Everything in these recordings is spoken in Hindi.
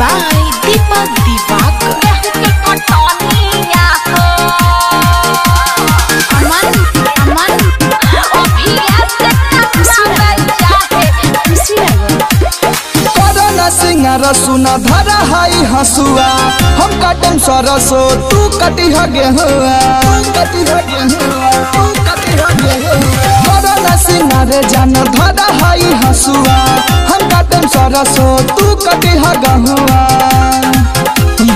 Aman, करना सिंगार सुना धरा हाई हसुआ। हम काटम सरसो तू कटी ह गेहुआ। कटी ह गेहुआ तू कटी ह गेहुआ। करना सिंगार जान धरा हाई हसुआ। काटम सरसो तू कटी ह गेहुआ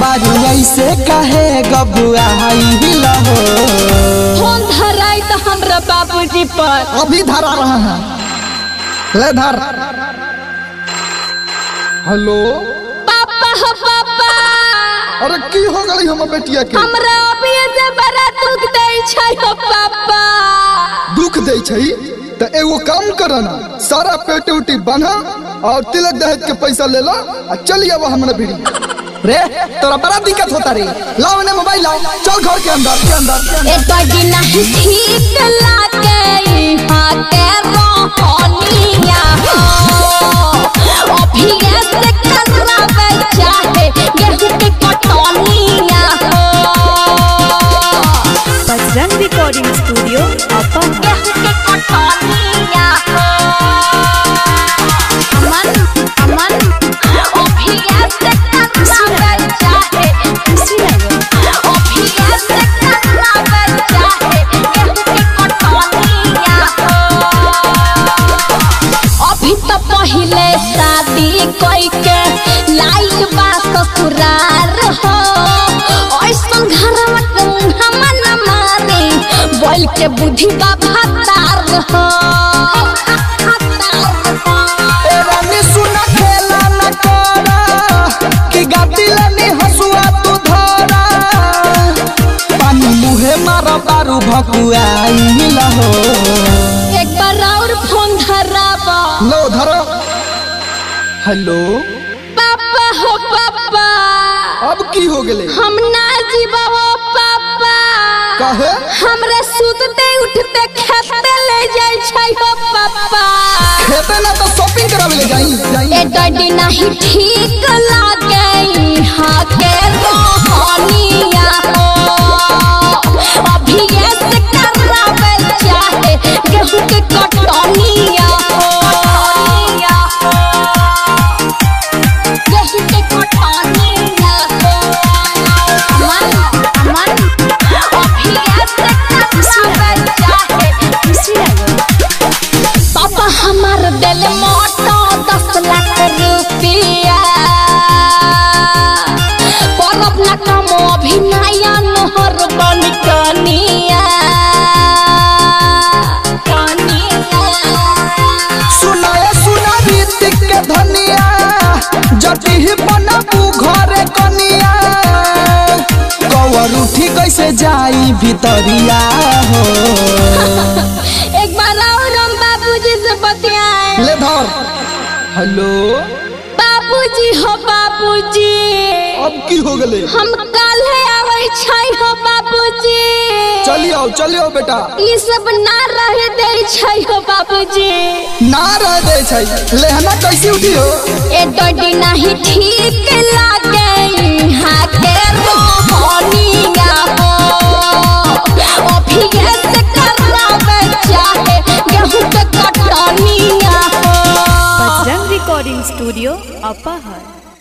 बारू ऐसे कहे गबुआ हाई हिलहो फ़ोन धराई तो हमरा बाबूजी पर। अभी धरा रहा है। ले धर। हेलो? पापा हो पापा। अरे की हो गई हम बेटिया के? हमरा अभी से बड़ा दुख दे छै हो पापा। दुख दे छै? त एगो काम कर ना। सारा पेट उटी बना और तिलक दहेज के पैसा ले लो और चल हमने हमरा भिड़ी। रे, तोरा बड़ा दिक्कत होता रे लाओ ने मोबाइल लाओ। चल घर के अंदर के अंदर शादी कोई के लाइल बा ससुरार हो। ऐसन घर में हम न माने बोल के बुद्धि बा भतार हो। ए रानी सुना हेलो? पापा हो पापा। अब की हो गेले? हम ना जीवा हो पापा। काहे? हमरा सुतते उठते खेते ले जाय छै हो पापा। खेते ना तो शॉपिंग करावे ले जाई। जाई ए डडी नहीं ठीक लागे। नया नहर बन कनिया सुनाए सुना रीतिक के धनिया। जति बनबू घरे कनिया। कवर उठी कैसे जाई भितरिया हो। एक बार और हम बाबूजी से बतियाए। ले धर। हेलो। बाबूजी हो बाबूजी। अब की हो गले? हम कल आवे छै हो बाबूजी। चलियो चलियो बेटा। ई सब ना रहे दे छै हो बाबूजी। ना रह दे छै। लेहना कैसे उठी हो ए डडी नहीं ठीक लागे के कटनिया